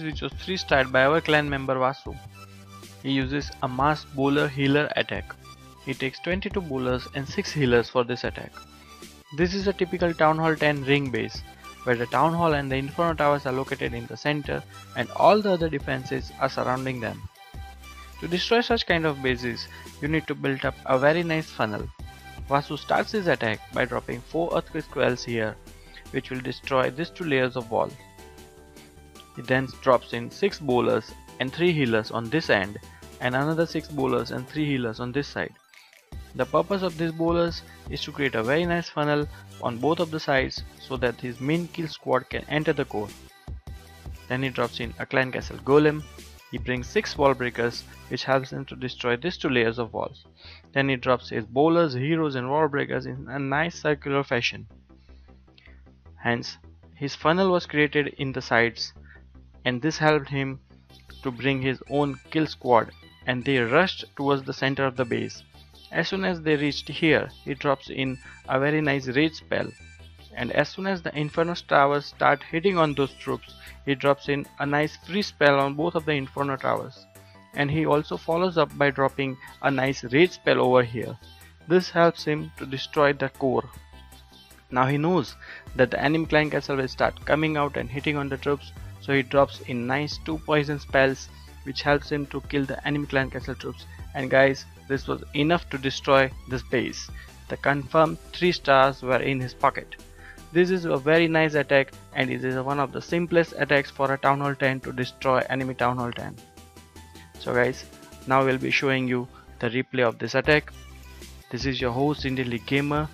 which was 3 starred by our clan member Vasu. He uses a mass bowler healer attack. He takes 22 bowlers and 6 healers for this attack. This is a typical Town Hall 10 ring base where the Town Hall and the Inferno Towers are located in the center and all the other defenses are surrounding them. To destroy such kind of bases, you need to build up a very nice funnel. Vasu starts his attack by dropping 4 Earthquake Spells here, which will destroy these two layers of wall. He then drops in 6 bowlers and 3 healers on this end and another 6 bowlers and 3 healers on this side. The purpose of these bowlers is to create a very nice funnel on both of the sides so that his main kill squad can enter the core. Then he drops in a clan castle golem. He brings 6 wall breakers which helps him to destroy these two layers of walls. Then he drops his bowlers, heroes and wall breakers in a nice circular fashion. Hence, his funnel was created in the sides and this helped him to bring his own kill squad and they rushed towards the center of the base. As soon as they reached here, he drops in a very nice rage spell and as soon as the Inferno towers start hitting on those troops, he drops in a nice freeze spell on both of the Inferno towers. And he also follows up by dropping a nice rage spell over here. This helps him to destroy the core. Now he knows that the enemy clan castle will start coming out and hitting on the troops so he drops in nice two poison spells which helps him to kill the enemy clan castle troops and guys this was enough to destroy this base. The confirmed 3 stars were in his pocket. This is a very nice attack and it is one of the simplest attacks for a Town Hall 10 to destroy enemy Town Hall 10. So guys, now we'll be showing you the replay of this attack. This is your host Indian League Gamer.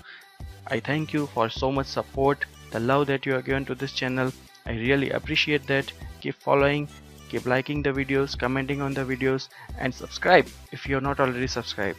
I thank you for so much support, the love that you are given to this channel I really appreciate that. Keep following, keep liking the videos, commenting on the videos and subscribe if you're not already subscribed.